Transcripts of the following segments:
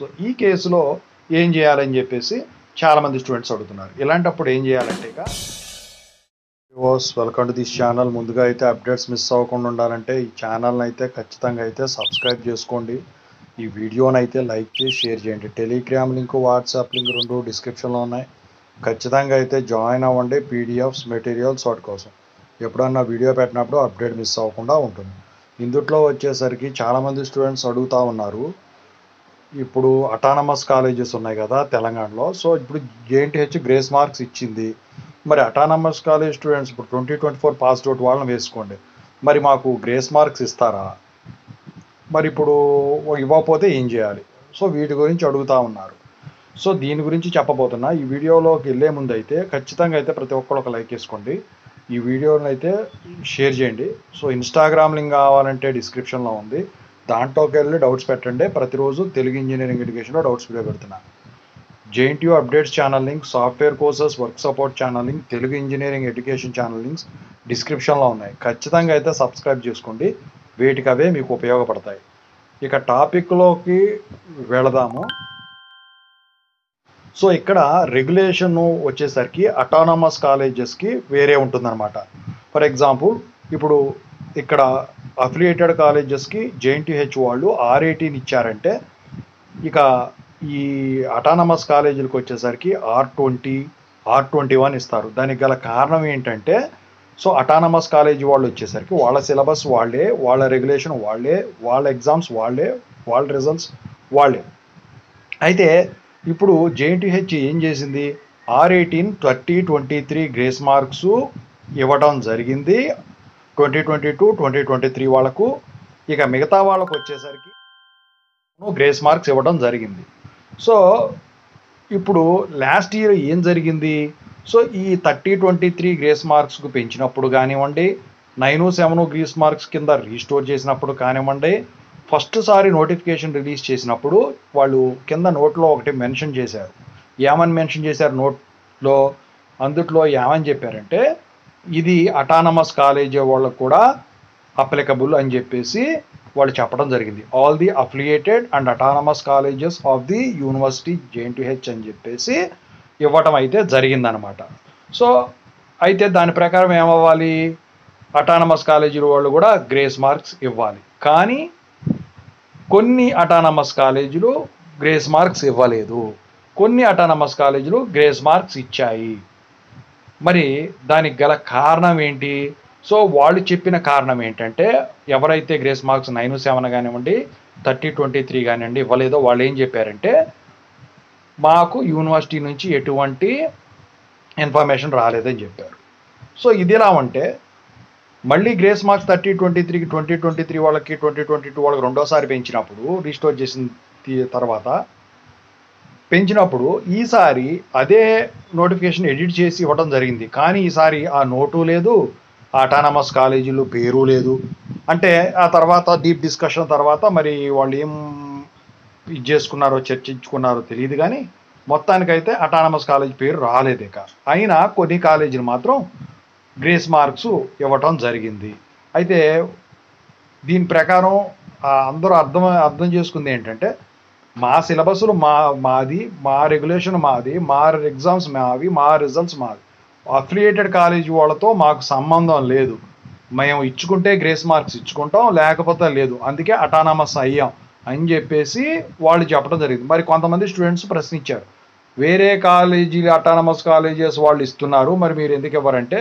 So ఈ కేసులో ఏం చేయాలని చెప్పేసి చాలామంది స్టూడెంట్స్ అడుగుతున్నారు. ఇలాంటప్పుడు ఏం చేయాలంటే ఇక వాస్ వెల్కమ్ టు దిస్ ఛానల్ ముందుగా అయితే అప్డేట్స్ మిస్ అవ్వకుండా ఉండాలంటే ఈ ఛానల్ని అయితే ఖచ్చితంగా అయితే సబ్స్క్రైబ్ చేసుకోండి. ఈ వీడియోని అయితే లైక్ చేసి షేర్ చేయండి. టెలిగ్రామ్ లింక్ వాట్సాప్ లింక్ రెండు డిస్క్రిప్షన్లో ఉన్నాయి. ఖచ్చితంగా అయితే జాయిన్ అవ్వండి. పీడిఎఫ్స్ మెటీరియల్స్ వాటి కోసం. ఎప్పుడన్నా వీడియో పెట్టినప్పుడు అప్డేట్ మిస్ అవ్వకుండా ఉంటుంది. ఇందుట్లో వచ్చేసరికి చాలామంది స్టూడెంట్స్ అడుగుతూ ఉన్నారు. ఇప్పుడు అటానమస్ కాలేజెస్ ఉన్నాయి కదా తెలంగాణలో. సో ఇప్పుడు జేఎన్టీహెచ్ గ్రేస్ మార్క్స్ ఇచ్చింది. మరి అటానమస్ కాలేజ్ స్టూడెంట్స్ ఇప్పుడు twenty twenty four pass out వాళ్ళని వేసుకోండి. మరి మాకు గ్రేస్ మార్క్స్ ఇస్తారా? మరి ఇప్పుడు ఇవ్వకపోతే ఏం చేయాలి? సో వీటి గురించి అడుగుతూ ఉన్నారు. సో దీని గురించి చెప్పబోతున్నా. ఈ వీడియోలోకి వెళ్ళే ముందు అయితే ఖచ్చితంగా అయితే ప్రతి ఒక్కరు ఒక లైక్ వేసుకోండి. ఈ వీడియోని అయితే షేర్ చేయండి. సో ఇన్స్టాగ్రామ్ లింక్ కావాలంటే డిస్క్రిప్షన్లో ఉంది. దాంట్లోకి వెళ్ళి డౌట్స్ పెట్టండి. ప్రతిరోజు తెలుగు ఇంజనీరింగ్ ఎడ్యుకేషన్లో డౌట్స్ వీడియో పెడుతున్నాను JNTU updates channel link software courses work support channel link Telugu engineering education channel links డిస్క్రిప్షన్లో ఉన్నాయి. ఖచ్చితంగా అయితే సబ్స్క్రైబ్ చేసుకోండి. వేటికి అవే మీకు ఉపయోగపడతాయి. ఇక టాపిక్లోకి వెళదాము. సో ఇక్కడ రెగ్యులేషన్ వచ్చేసరికి అటానమస్ కాలేజెస్కి వేరే ఉంటుందన్నమాట. ఫర్ ఎగ్జాంపుల్ ఇప్పుడు ఇక్కడ అఫిలియేటెడ్ కాలేజెస్కి జేఎన్టీహెచ్ వాళ్ళు ఆర్ఏటీని ఇచ్చారంటే ఇక ఈ అటానమస్ కాలేజీలకు వచ్చేసరికి R twenty R twenty one ఇస్తారు. దానికి గల కారణం ఏంటంటే సో అటానమస్ కాలేజీ వాళ్ళు వచ్చేసరికి వాళ్ళ సిలబస్ వాళ్ళే వాళ్ళ రెగ్యులేషన్ వాళ్ళే వాళ్ళ ఎగ్జామ్స్ వాళ్ళే వాళ్ళ రిజల్ట్స్ వాళ్ళే. అయితే ఇప్పుడు జేఎన్టీహెచ్ ఏం చేసింది? R eighteen thirty twenty three grace marks ఇవ్వడం జరిగింది. Twenty twenty two twenty twenty three వాళ్ళకు ఇక మిగతా వాళ్ళకు వచ్చేసరికి గ్రేస్ మార్క్స్ ఇవ్వడం జరిగింది. సో ఇప్పుడు లాస్ట్ ఇయర్ ఏం జరిగింది? సో ఈ థర్టీ ట్వంటీ త్రీ గ్రేస్ మార్క్స్కు పెంచినప్పుడు కానివ్వండి నైన్ సెవెన్ గ్రేస్ మార్క్స్ కింద రీస్టోర్ చేసినప్పుడు కానివ్వండి ఫస్ట్ సారి నోటిఫికేషన్ రిలీజ్ చేసినప్పుడు వాళ్ళు కింద నోట్లో ఒకటి మెన్షన్ చేశారు. ఏమని మెన్షన్ చేశారు నోట్లో? అందుట్లో ఏమని చెప్పారంటే ఇది అటానమస్ కాలేజ్ వాళ్ళకు కూడా అప్లికబుల్ అని చెప్పేసి వాళ్ళు చెప్పడం జరిగింది. All the affiliated and autonomous colleges of the university JNTH అని చెప్పేసి ఇవ్వటం అయితే జరిగిందనమాట. సో అయితే దాని ప్రకారం ఏమవ్వాలి? అటానమస్ కాలేజీల వాళ్ళు కూడా గ్రేస్ మార్క్స్ ఇవ్వాలి. కానీ కొన్ని అటానమస్ కాలేజీలు గ్రేస్ మార్క్స్ ఇవ్వలేదు. కొన్ని అటానమస్ కాలేజీలు గ్రేస్ మార్క్స్ ఇచ్చాయి. మరి దానికి గల కారణం ఏంటి? సో వాళ్ళు చెప్పిన కారణం ఏంటంటే ఎవరైతే గ్రేస్ మార్క్స్ నైన్ సెవెన్ కానివ్వండి థర్టీ ట్వంటీ త్రీ కానివ్వండి ఇవ్వలేదో వాళ్ళు ఏం చెప్పారంటే మాకు యూనివర్సిటీ నుంచి ఎటువంటి ఇన్ఫర్మేషన్ రాలేదని చెప్పారు. సో ఇది ఎలా ఉంటే మళ్ళీ గ్రేస్ మార్క్స్ థర్టీ ట్వంటీ త్రీకి ట్వంటీ ట్వంటీ త్రీ వాళ్ళకి ట్వంటీ ట్వంటీ టూ వాళ్ళకి రెండోసారి పెంచినప్పుడు రీస్టోర్ చేసిన తర్వాత పెంచినప్పుడు ఈసారి అదే నోటిఫికేషన్ ఎడిట్ చేసి ఇవ్వడం జరిగింది. కానీ ఈసారి ఆ నోటు లేదు అటానమస్ కాలేజీలు పేరు లేదు. అంటే ఆ తర్వాత డీప్ డిస్కషన్ తర్వాత మరి వాళ్ళు ఏం ఇది చేసుకున్నారో చర్చించుకున్నారో తెలియదు కానీ మొత్తానికైతే అటానమస్ కాలేజ్ పేరు రాలేదు ఇక. అయినా కొన్ని కాలేజీలు మాత్రం గ్రేస్ మార్క్స్ ఇవ్వటం జరిగింది. అయితే దీని ప్రకారం అందరూ అర్థం అర్థం చేసుకుంది ఏంటంటే మా సిలబస్లు మా మాది మా రెగ్యులేషన్ మాది మా ఎగ్జామ్స్ మావి మా రిజల్ట్స్ మావి. అఫిలియేటెడ్ కాలేజ్ వాళ్ళతో మాకు సంబంధం లేదు. మేము ఇచ్చుకుంటే గ్రేస్ మార్క్స్ ఇచ్చుకుంటాం లేకపోతే లేదు. అందుకే అటానమస్ అయ్యాం అని చెప్పేసి వాళ్ళు చెప్పడం జరిగింది. మరి కొంతమంది స్టూడెంట్స్ ప్రశ్నించారు. వేరే కాలేజీలు అటానమస్ కాలేజెస్ వాళ్ళు ఇస్తున్నారు మరి మీరు ఎందుకు ఇవ్వరంటే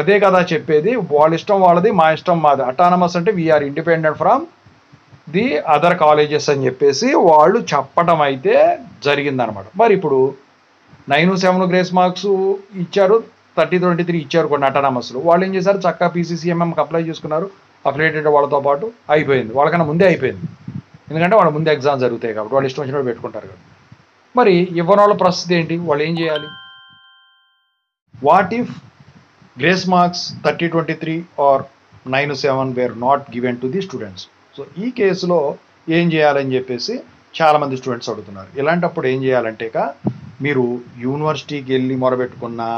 అదే కదా చెప్పేది వాళ్ళ ఇష్టం వాళ్ళది మా ఇష్టం మాది. అటానమస్ అంటే we are independent from the other colleges అని చెప్పేసి వాళ్ళు చెప్పడం అయితే జరిగిందనమాట. మరి ఇప్పుడు నైన్ సెవెన్ గ్రేస్ మార్క్స్ ఇచ్చారు థర్టీ ట్వంటీ త్రీ ఇచ్చారు కొన్ని అటానమస్లు. వాళ్ళు ఏం చేశారు? చక్కగా పీసీసీఎంఎంకి అప్లై చేసుకున్నారు. అఫిలియేటెడ్ వాళ్ళతో పాటు అయిపోయింది. వాళ్ళకన్నా ముందే అయిపోయింది. ఎందుకంటే వాళ్ళ ముందే ఎగ్జామ్ జరుగుతాయి కాబట్టి వాళ్ళు ఇష్టం వచ్చినట్టు పెట్టుకుంటారు కాబట్టి మరి ఇవ్వని వాళ్ళ పరిస్థితి ఏంటి? వాళ్ళు ఏం చేయాలి? What if grace marks thirty twenty three or nine seven were not given to the students so ఈ కేసులో ఏం చేయాలని చెప్పేసి చాలామంది స్టూడెంట్స్ అడుగుతున్నారు. ఇలాంటప్పుడు ఏం చేయాలంటే మీరు యూనివర్సిటీకి వెళ్ళి మొరబెట్టుకున్నా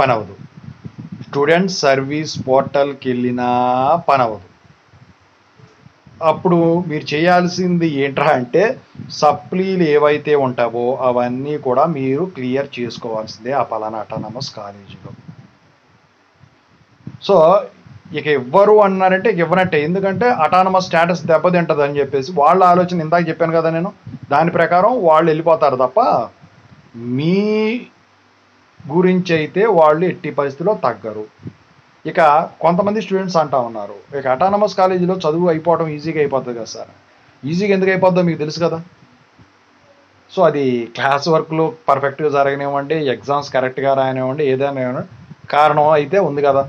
పని అవ్వదు. స్టూడెంట్ సర్వీస్ పోర్టల్కి వెళ్ళినా పని అవ్వదు. అప్పుడు మీరు చేయాల్సింది ఏంట్రా అంటే సప్లీలు ఏవైతే ఉంటావో అవన్నీ కూడా మీరు క్లియర్ చేసుకోవాల్సిందే ఆ పలానా అటానమస్ కాలేజీలో. సో ఇక ఇవ్వరు అన్నారంటే ఇవ్వనట్టే. ఎందుకంటే అటానమస్ స్టేటస్ దెబ్బతింటది అని చెప్పేసి వాళ్ళ ఆలోచన ఇందాక చెప్పాను కదా నేను. దాని ప్రకారం వాళ్ళు వెళ్ళిపోతారు తప్ప మీ గురించి అయితే వాళ్ళు ఎట్టి పరిస్థితిలో తగ్గరు. ఇక కొంతమంది స్టూడెంట్స్ అంటా ఉన్నారు. ఇక అటానమస్ కాలేజీలో చదువు అయిపోవడం ఈజీగా అయిపోతుంది కదా సార్. ఈజీగా ఎందుకు అయిపోద్దో మీకు తెలుసు కదా? సో అది క్లాస్ వర్క్లు పర్ఫెక్ట్గా జరగనివ్వండి ఎగ్జామ్స్ కరెక్ట్గా రాయనివ్వండి ఏదైనా కారణం అయితే ఉంది కదా.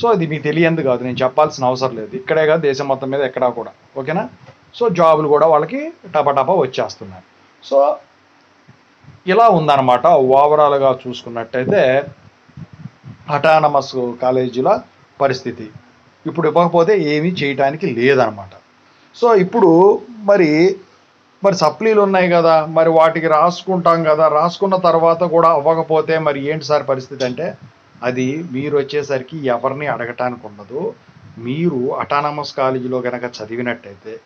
సో అది మీకు తెలియంది కాదు నేను చెప్పాల్సిన అవసరం లేదు. ఇక్కడే కాదు దేశం మొత్తం మీద ఎక్కడా కూడా. ఓకేనా? సో జాబులు కూడా వాళ్ళకి టపటపా వచ్చేస్తున్నాయి. సో ఇలా ఉందన్నమాట. ఓవరాల్గా చూసుకున్నట్టయితే అటానమస్ కాలేజీల పరిస్థితి. ఇప్పుడు ఇవ్వకపోతే ఏమీ చేయటానికి లేదనమాట సో ఇప్పుడు మరి మరి సప్లీలు ఉన్నాయి కదా మరి వాటికి రాసుకుంటాం కదా రాసుకున్న తర్వాత కూడా అవ్వకపోతే మరి ఏంటి సార్ పరిస్థితి అంటే అది మీరు వచ్చేసరికి ఎవరిని అడగటానికి ఉండదు. మీరు అటానమస్ కాలేజీలో కనుక చదివినట్టయితే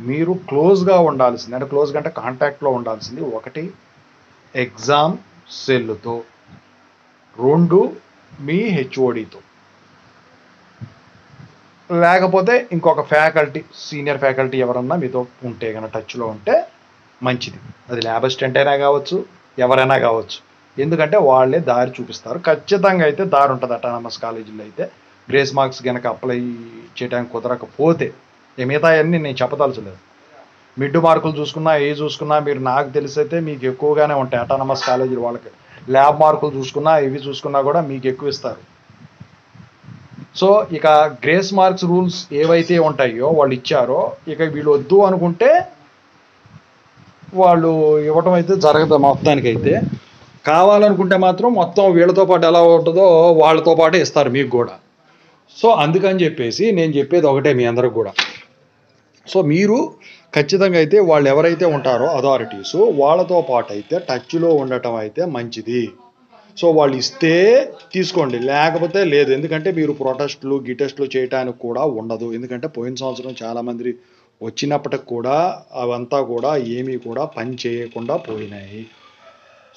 మీరు క్లోజ్గా ఉండాల్సింది అంటే క్లోజ్ అంటే కాంటాక్ట్లో ఉండాల్సింది ఒకటి ఎగ్జామ్ సెల్తో రెండు మీ హెచ్ఓడితో. లేకపోతే ఇంకొక ఫ్యాకల్టీ సీనియర్ ఫ్యాకల్టీ ఎవరన్నా మీతో ఉంటే కనుక టచ్లో ఉంటే మంచిది. అది ల్యాబ్ అసిస్టెంట్ అయినా కావచ్చు ఎవరైనా కావచ్చు. ఎందుకంటే వాళ్ళే దారి చూపిస్తారు. ఖచ్చితంగా అయితే దారి ఉంటుంది అటానమస్ కాలేజీలో అయితే. గ్రేస్ మార్క్స్ కనుక అప్లై చేయడానికి కుదరకపోతే ఈ మిగతా అన్నీ నేను చెప్పదలచలేదు. మిడ్ మార్కులు చూసుకున్నా ఏ చూసుకున్నా మీరు నాకు తెలిసి అయితే మీకు ఎక్కువగానే ఉంటాయి అటానమస్ కాలేజీలు వాళ్ళకి. ల్యాబ్ మార్కులు చూసుకున్నా ఇవి చూసుకున్నా కూడా మీకు ఎక్కువ ఇస్తారు. సో ఇక గ్రేస్ మార్క్స్ రూల్స్ ఏవైతే ఉంటాయో వాళ్ళు ఇచ్చారో ఇక వీళ్ళు వద్దు అనుకుంటే వాళ్ళు ఇవ్వటం అయితే జరగదు మొత్తానికైతే. కావాలనుకుంటే మాత్రం మొత్తం వీళ్ళతో పాటు ఎలా ఉంటుందో వాళ్ళతో పాటు ఇస్తారు మీకు కూడా. సో అందుకని చెప్పేసి నేను చెప్పేది ఒకటే మీ అందరికి కూడా. సో మీరు ఖచ్చితంగా అయితే వాళ్ళు ఎవరైతే ఉంటారో అథారిటీస్ వాళ్ళతో పాటు అయితే టచ్లో ఉండటం అయితే మంచిది. సో వాళ్ళు ఇస్తే తీసుకోండి. లేకపోతే లేదు. ఎందుకంటే మీరు ప్రొటెస్ట్లు గిటెస్ట్లు చేయడానికి కూడా ఉండదు. ఎందుకంటే పోయిన సంవత్సరం చాలామంది వచ్చినప్పటికి కూడా అవంతా కూడా ఏమీ కూడా పని చేయకుండా పోయినాయి.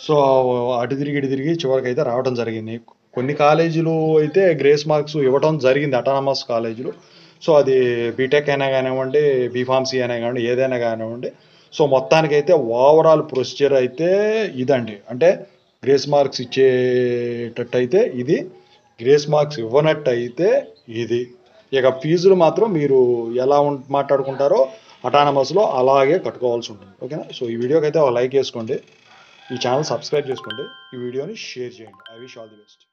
సో అటు తిరిగి ఇటు తిరిగి చివరికి అయితే రావడం జరిగింది. కొన్ని కాలేజీలు అయితే గ్రేస్ మార్క్స్ ఇవ్వడం జరిగింది అటానమస్ కాలేజీలు. సో అది బీటెక్ అయినా కానివ్వండి బీఫార్మసీ అయినా కానివ్వండి ఏదైనా కానివ్వండి. సో మొత్తానికైతే ఓవరాల్ ప్రొసీజర్ అయితే ఇదండి. అంటే గ్రేస్ మార్క్స్ ఇచ్చేటట్టయితే ఇది గ్రేస్ మార్క్స్ ఇవ్వనట్టయితే ఇది. ఇక ఫీజులు మాత్రం మీరు ఎలా ఉం- మాట్లాడుకుంటారో అటానమస్లో అలాగే కట్టుకోవాల్సి ఉంటుంది. ఓకేనా? సో ఈ వీడియోకి అయితే ఒక లైక్ వేసుకోండి ఈ ఛానల్ సబ్స్క్రైబ్ చేసుకోండి. ఈ వీడియోని షేర్ చేయండి. I wish all the best.